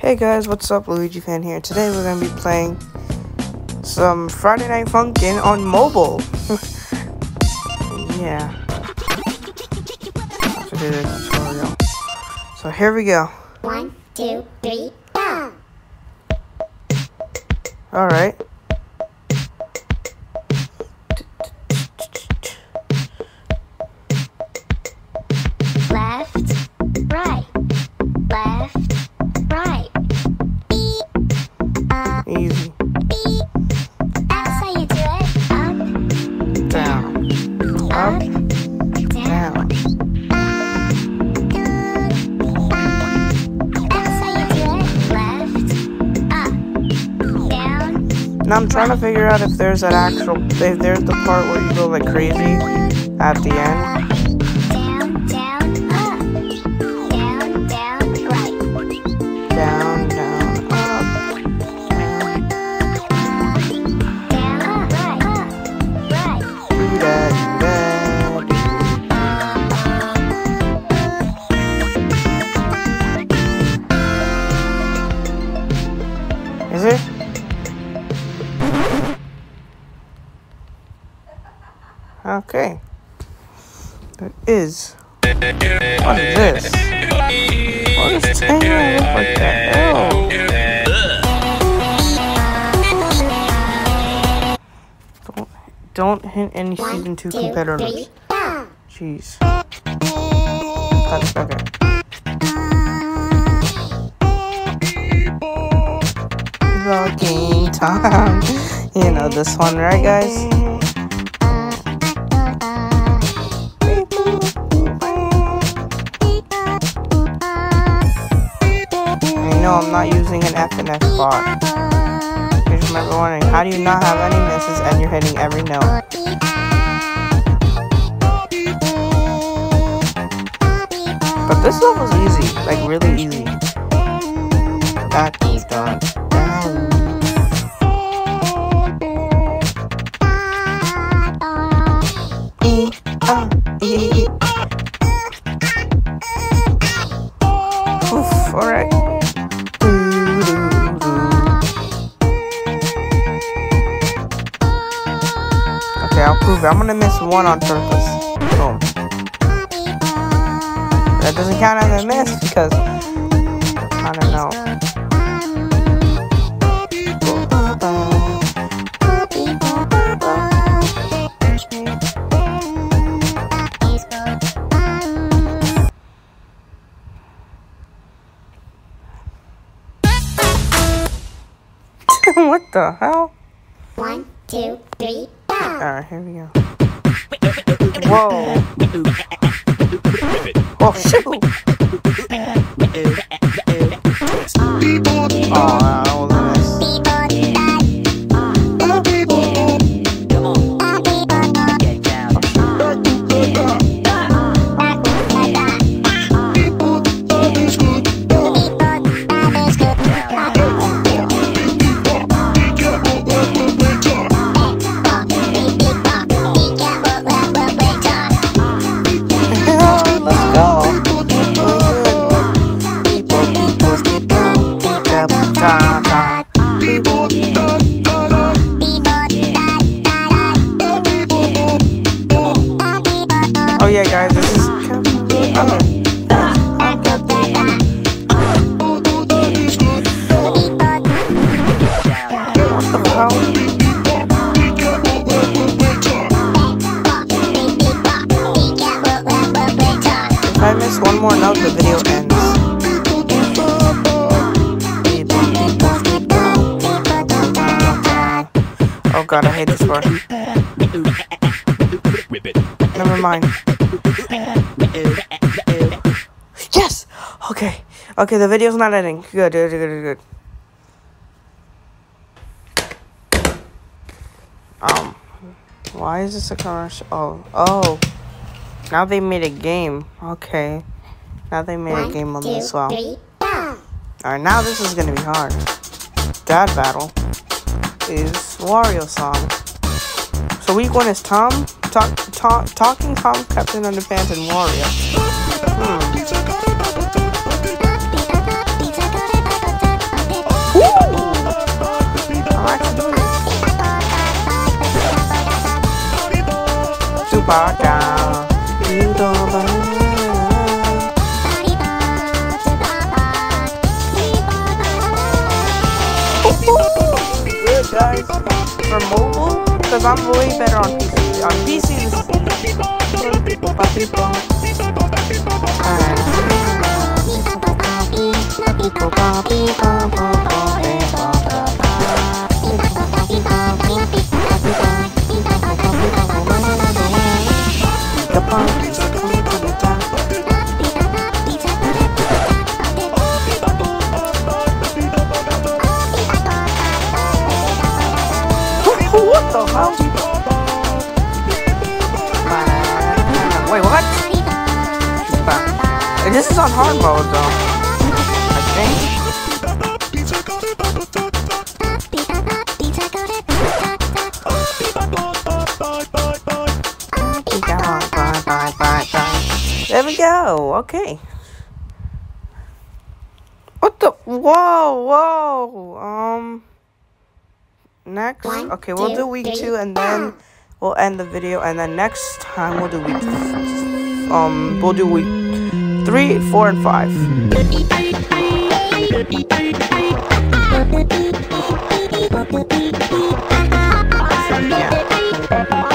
Hey guys, what's up? Luigi Fan here. Today we're gonna be playing some Friday Night Funkin' on mobile. yeah. Have this tutorial. So here we go. One, two, three, go! Alright. Now I'm trying to figure out if there's an actual, if there's the part where you go like crazy at the end. Okay. There is. What is this? What is Tango? What the hell? Don't, don't hit any season 2 Two, competitors. Jeez. That's okay. Vlogging time. You know this one, right, guys? Not using an FNF bot. Remember wondering, how do you not have any misses and you're hitting every note? But this level's easy, like really easy. That is done. It. I'm gonna miss one on purpose. Boom. That doesn't count as a miss because I don't know. what the hell? One, two, three, go! Alright, here we go. Whoa. Oh, shoot. God, I hate this part. Never mind. Yes! Okay. Okay, the video's not ending. Good, good, good, good. Um, why is this a commercial? Oh, oh. Now they made a game. Okay. Now they made a game on two, this well. three! Alright, now this is gonna be hard. Dad battle is Wario Song. So week one is Tom, talk, talk, Talking Tom, Captain Underpants, and Wario. Hmm. You don't For mobile, because I'm way better on PC. On PC, this the There we go. Okay. What the? Whoa, whoa. Um. Next. Okay, we'll do week two and then we'll end the video. And then next time we'll do week. Um, we'll do week three, four, and five. Yeah.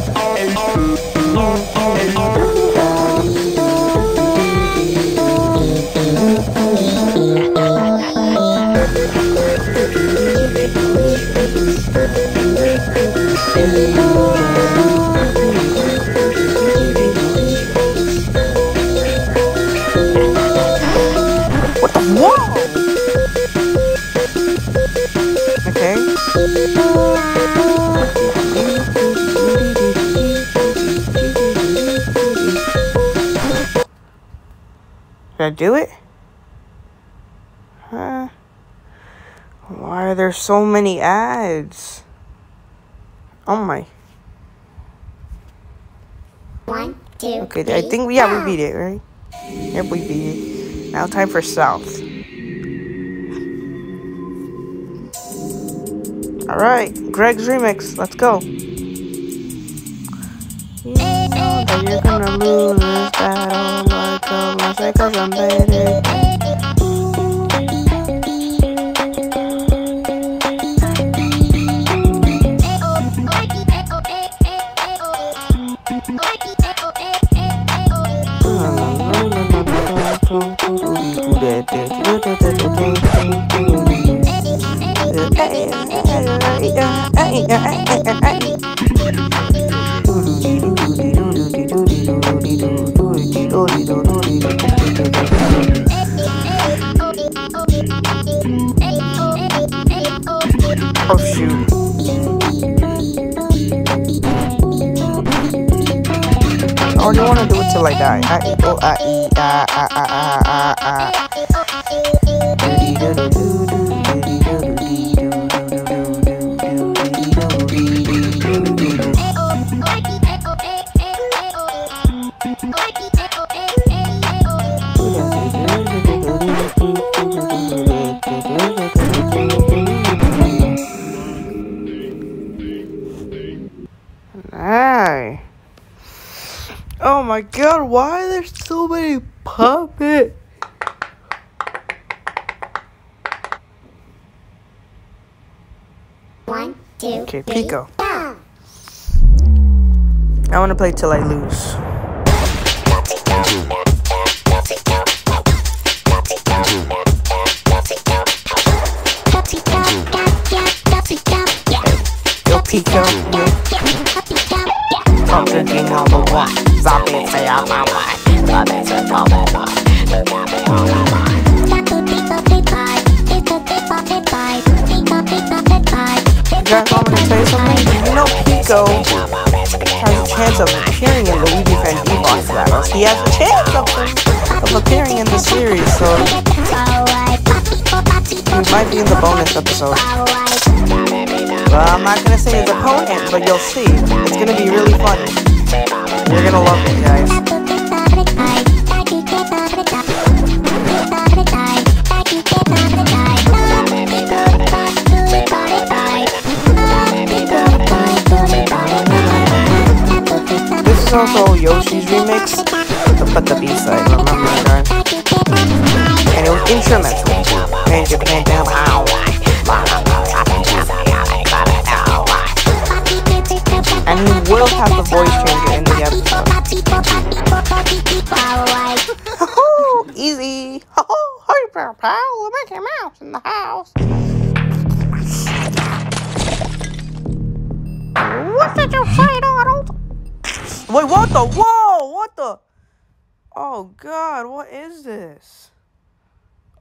This I do it? Huh? Why are there so many ads? Oh my. One, two, Okay, I three, think, yeah, we beat it, right? Yep, we beat it. Now time for South. Alright, Greg's remix. Let's go. You know that you're gonna lose this battle like a massacre from better. Oh I only want to do it till I die. I, E, O, I, E, ah, ah, ah, ah, ah, ah. Hey. My god, why are there so many puppets? One, two, Okay, three, Pico. go. I want to play till I lose. Yo, Pico. me out my way. The beats are falling by. You got me on my mind. You guys want me to tell you something? You know Pico has a chance of appearing in Luigi Fan D-Box battles. He has a chance of, of appearing in the series, so he might be in the bonus episode. Well, I'm not gonna say his opponent, but you'll see. It's gonna be really funny. You're gonna love it, guys. This is also Yoshi's remix, but the B-side, remember? And it was instrumental. And you will have the voice changer in the episode. Oh, easy. Oh, hey, pal, pal, Mickey Mouse in the house. What did you say, Donald? Wait, what the? Whoa, what the? Oh, God, what is this?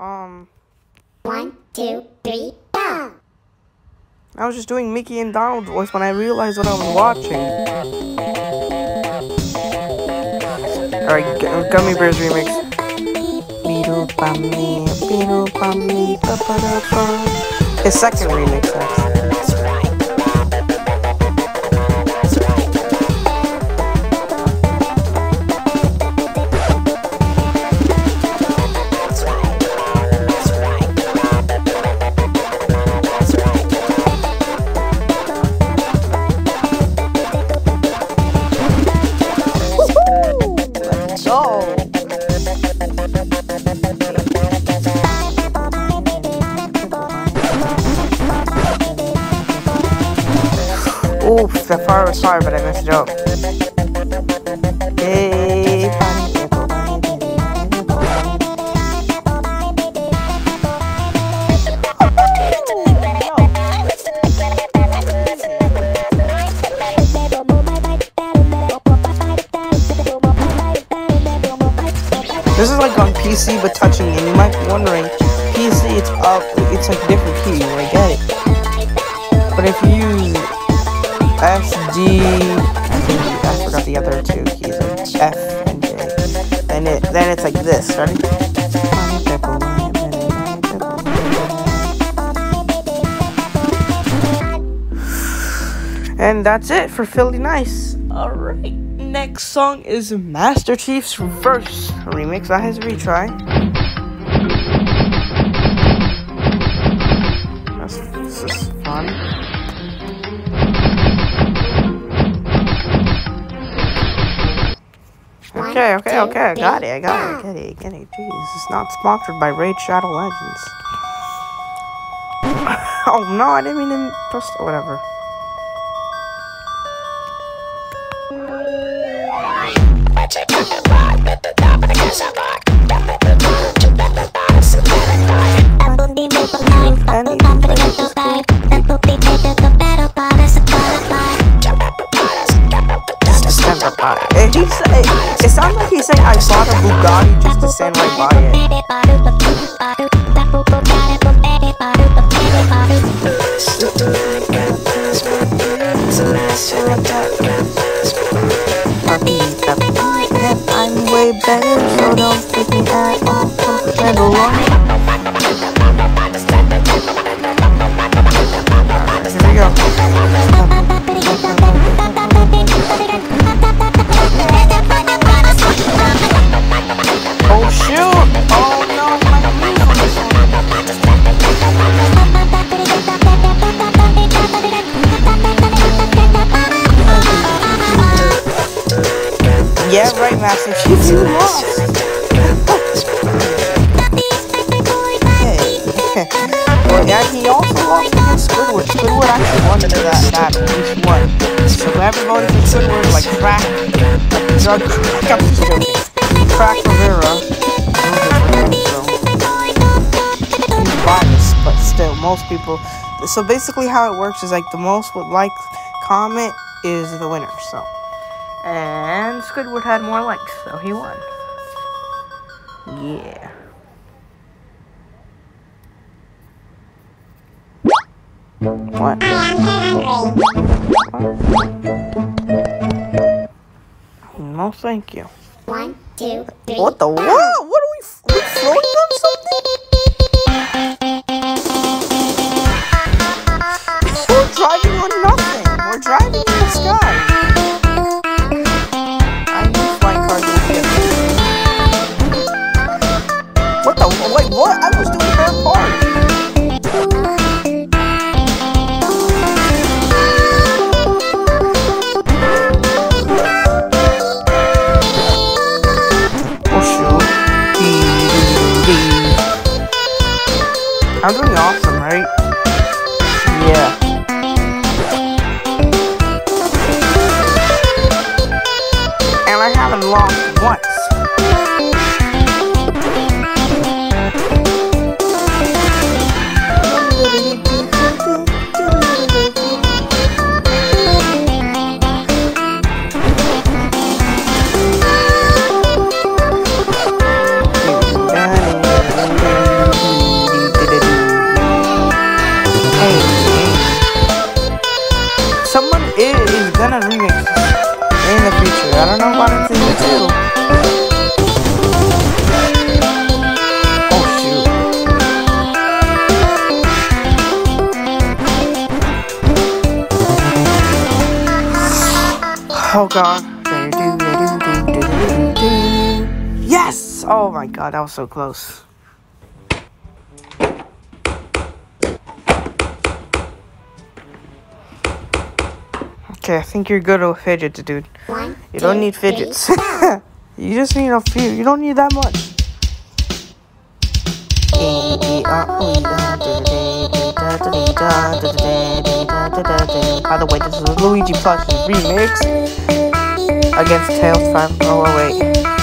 Um, One, two, three, go! I was just doing Mickey and Donald's voice when I realized what I was watching. Alright, Gummy Bears remix. Beedle-bum-me, ba-ba-da-bum. His second remix, actually. The was fire, but I messed it up. This is like on PC but touching, and you might be wondering, PC it's up, it's like different keys, I get it. But if you use SD, I forgot the other two keys, F and J, then it then it's like this, ready? And that's it for Philly Nice. Alright, next song is Master Chief's Verse remix. That has a retry. Okay, okay, okay, I got it, I got it, I get it, I get it. Jeez, it's not sponsored by Raid Shadow Legends. oh no, I didn't mean to press whatever. And he say, it sounds like he's saying I bought a Bugatti just to stand right by it. I'm way better, so don't take me at all. Pedal on. That battle. He won. So whoever voted for Squidward, like crack, drug crack, I'm just joking. Crack Rivera. so he's biased, but still, most people. So basically, how it works is like the most would like comment is the winner. So, And Squidward had more likes, so he won. Yeah. What? I am hungry. No, thank you. One, two, three. What the what? What are we, lost once. Oh god. Yes! Oh my god, that was so close. Okay, I think you're good with fidgets, dude. One, You don't two, need fidgets. go. you just need a few. You don't need that much. By the way, this is Luigi Plus remix against Tails 5.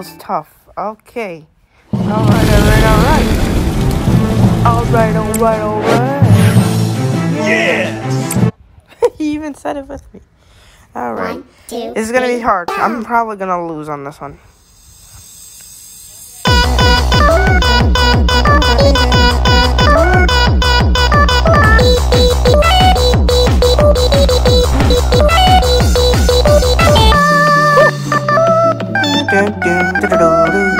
Was tough. Okay. Alright, alright, alright. Alright, alright, alright. Yes! he even said it with me. Alright. One, This is gonna be hard. I'm probably gonna lose on this one. do do do do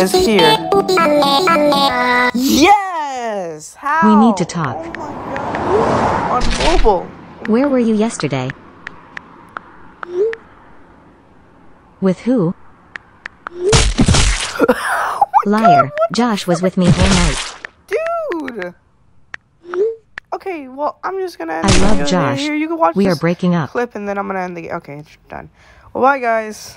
is here. Yes! How? We need to talk. Oh. On mobile. Where were you yesterday? With who? Oh Liar. Josh was with me whole night. Dude! Okay, well, I'm just gonna end I the love video Josh. Here, you can watch We are breaking up. clip and then I'm gonna end the Okay, it's done. Well, bye, guys.